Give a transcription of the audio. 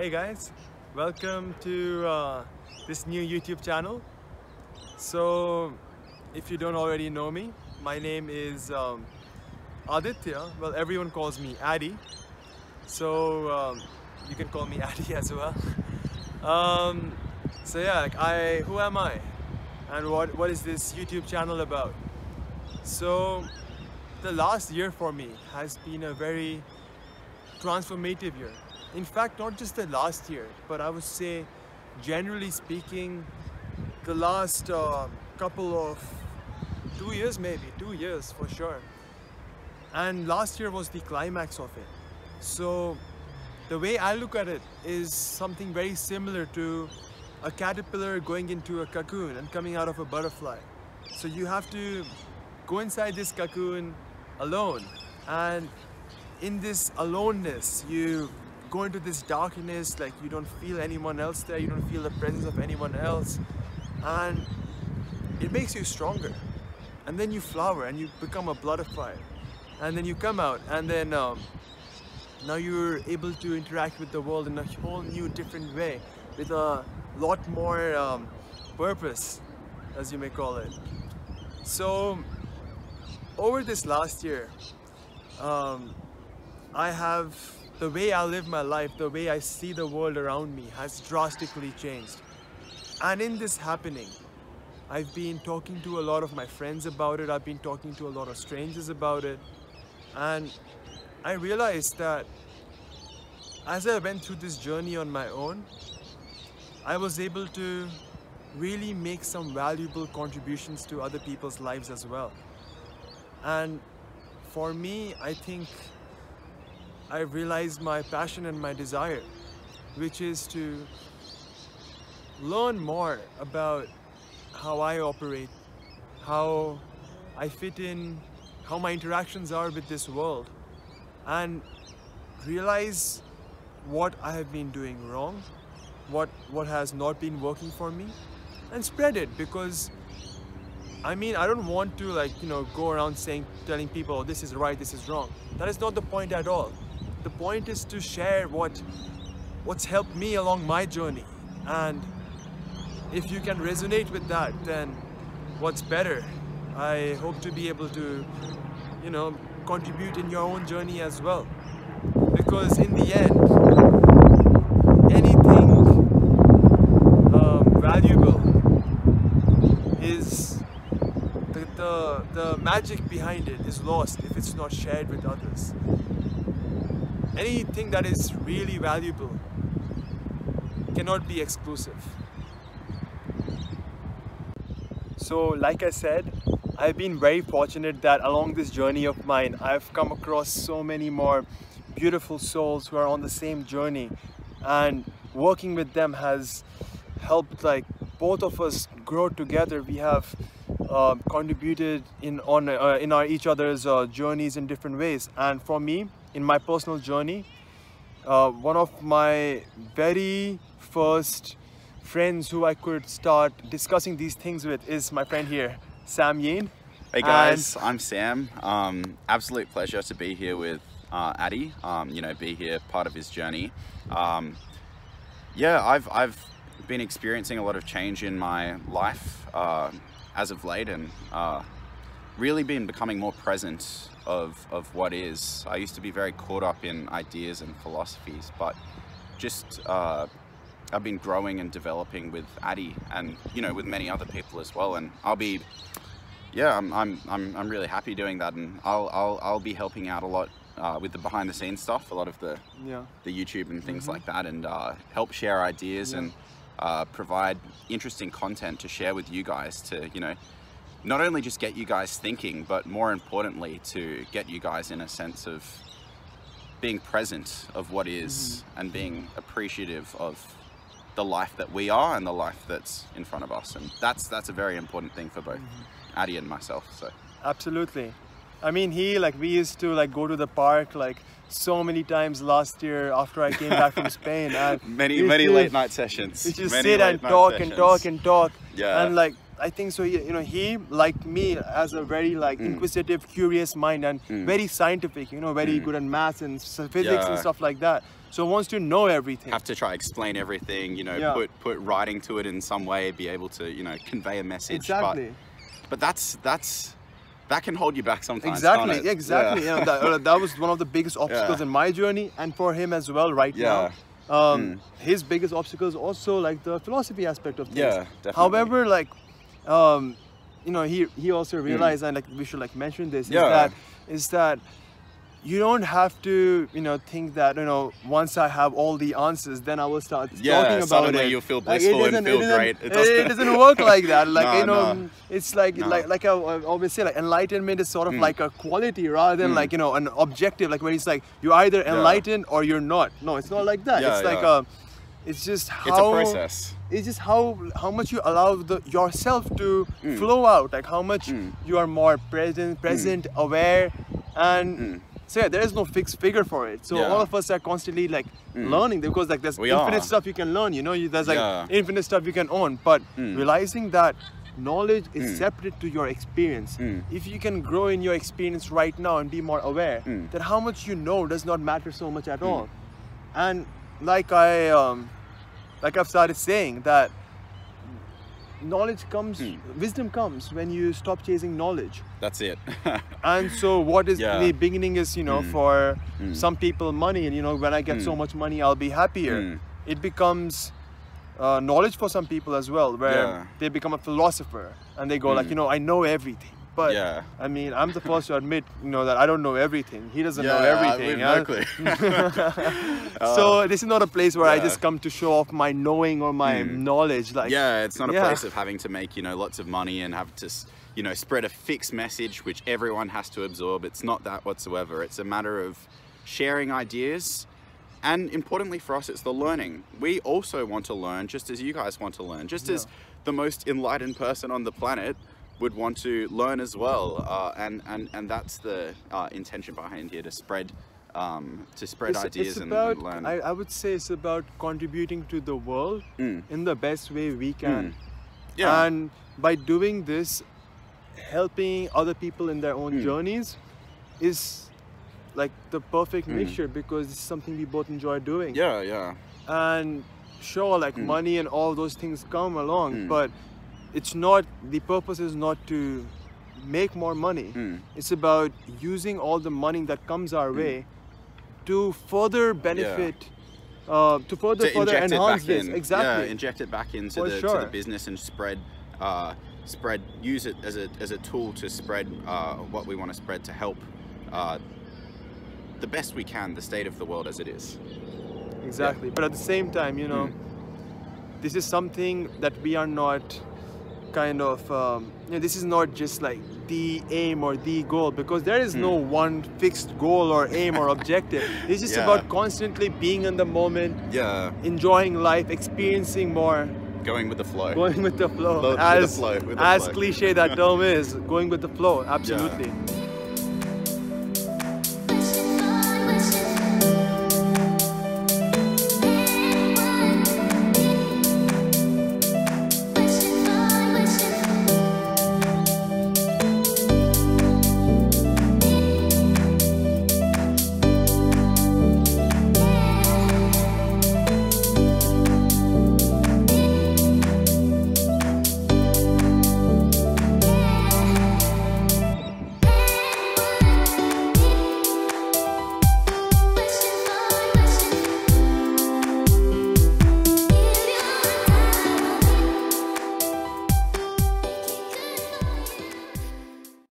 Hey guys, welcome to uh, this new YouTube channel. So, if you don't already know me, my name is um, Aditya. Well, everyone calls me Addy. So, um, you can call me Addy as well. Um, so yeah, like I, who am I? And what, what is this YouTube channel about? So, the last year for me has been a very transformative year. In fact, not just the last year, but I would say, generally speaking, the last uh, couple of two years, maybe two years for sure. And last year was the climax of it. So, the way I look at it is something very similar to a caterpillar going into a cocoon and coming out of a butterfly. So, you have to go inside this cocoon alone and in this aloneness you go into this darkness like you don't feel anyone else there you don't feel the presence of anyone else. And it makes you stronger. And then you flower and you become a butterfly and then you come out and then um, now you're able to interact with the world in a whole new different way with a lot more um, purpose as you may call it. So over this last year, um, I have the way I live my life, the way I see the world around me has drastically changed. And in this happening, I've been talking to a lot of my friends about it, I've been talking to a lot of strangers about it, and I realized that as I went through this journey on my own, I was able to really make some valuable contributions to other people's lives as well. And for me, I think I realized my passion and my desire, which is to learn more about how I operate, how I fit in, how my interactions are with this world, and realize what I have been doing wrong, what, what has not been working for me, and spread it because I mean, I don't want to like, you know, go around saying, telling people, oh, this is right, this is wrong. That is not the point at all. The point is to share what, what's helped me along my journey. And if you can resonate with that, then what's better? I hope to be able to, you know, contribute in your own journey as well. Because in the end, anything um, valuable is the, the, the magic behind it is lost if it's not shared with others. Anything that is really valuable cannot be exclusive. So like I said, I've been very fortunate that along this journey of mine, I've come across so many more beautiful souls who are on the same journey and working with them has helped like both of us grow together. We have uh, contributed in on uh, in our each other's uh, journeys in different ways. And for me, in my personal journey, uh, one of my very first friends who I could start discussing these things with is my friend here, Sam Yin. Hey guys, and I'm Sam. Um, absolute pleasure to be here with uh, Addy. Um, you know, be here part of his journey. Um, yeah, I've I've been experiencing a lot of change in my life. Uh, as of late and uh, really been becoming more present of, of what is. I used to be very caught up in ideas and philosophies, but just uh, I've been growing and developing with Addy and, you know, with many other people as well. And I'll be, yeah, I'm, I'm, I'm, I'm really happy doing that. And I'll, I'll, I'll be helping out a lot uh, with the behind the scenes stuff, a lot of the, yeah. the YouTube and things mm -hmm. like that and uh, help share ideas yeah. and uh, provide interesting content to share with you guys to, you know, not only just get you guys thinking, but more importantly, to get you guys in a sense of being present of what is mm-hmm. and being appreciative of the life that we are and the life that's in front of us. And that's that's a very important thing for both mm-hmm. Addy and myself. So absolutely. I mean, he like we used to like go to the park like so many times last year after I came back from Spain. And many many late night sessions. We just sit and talk sessions. and talk and talk. Yeah. And like I think so. He, you know, he like me has a very like Mm. inquisitive, curious mind and very scientific. You know, very good at math and physics and stuff like that. So wants to know everything. Have to try explain everything, you know, Yeah. put put writing to it in some way, be able to, you know, convey a message. exactly. But, but that's that's that can hold you back sometimes. Exactly, exactly. Yeah. You know, that, uh, that was one of the biggest obstacles Yeah. in my journey and for him as well right Yeah. Now. Um, His biggest obstacle is also like the philosophy aspect of things. Yeah, definitely. However, like, um, you know, he he also realized, and like we should like mention this, Hmm. Yeah. is that is that you don't have to, you know, think that you know once I have all the answers, then I will start Yeah, talking about it. you'll feel Like, it blissful and doesn't- feel it great. It doesn't- it doesn't work like that. Like No, you know, no. it's like No. like like I always say, like enlightenment is sort of Mm. like a quality rather than like you know an objective. Like where it's like you're either enlightened or you're not. No, it's not like that. Yeah, it's like yeah. a, it's just how It's a process. it's just how how much you allow the yourself to Mm. flow out like how much you are more present present aware and so yeah there is no fixed figure for it so Mm. Yeah. Mm. all of us are constantly like learning because like there's We infinite are. stuff you can learn you know you, there's like Yeah. infinite stuff you can own but Mm. realizing that knowledge is separate to your experience Mm. if you can grow in your experience right now and be more aware Mm. then how much you know does not matter so much at all and like i um like i've started saying that knowledge comes Hmm. wisdom comes when you stop chasing knowledge That's it. and so what is Yeah. the beginning is you know Mm. for Mm. some people money and you know when i get so much money i'll be happier it becomes uh, knowledge for some people as well where Yeah. they become a philosopher and they go like you know i know everything but Yeah. i mean i'm the first to admit you know that i don't know everything he doesn't know everything yeah? exactly. so this is not a place where i just come to show off my knowing or my Mm. knowledge like yeah, it's not a yeah. place of having to make you know lots of money and have to you know spread a fixed message which everyone has to absorb. It's not that whatsoever. It's a matter of sharing ideas. And importantly for us, it's the learning. We also want to learn just as you guys want to learn, just as the most enlightened person on the planet would want to learn as well. Uh, and, and, and that's the uh, intention behind here to spread, um, to spread it's, ideas it's and, about and learn. I, I would say it's about contributing to the world Mm. in the best way we can yeah. and by doing this helping other people in their own Mm. journeys is like the perfect Mm. mixture because it's something we both enjoy doing yeah, yeah. and sure like Mm. money and all those things come along Mm. but it's not the purpose is not to make more money Mm. it's about using all the money that comes our way to further benefit uh, to further to further enhance this in. exactly Yeah, inject it back into the, to sure. the business and spread, uh, spread. Use it as a as a tool to spread uh, what we want to spread to help uh, the best we can the state of the world as it is. exactly but at the same time you know Mm. this is something that we are not kind of um, you know, this is not just like the aim or the goal because there is no one fixed goal or aim or objective. It's just Yeah. about constantly being in the moment Yeah, enjoying life experiencing more. Going with the flow. going with the flow. Flow- with the as flow, with the as flow. cliche that term is going with the flow. Absolutely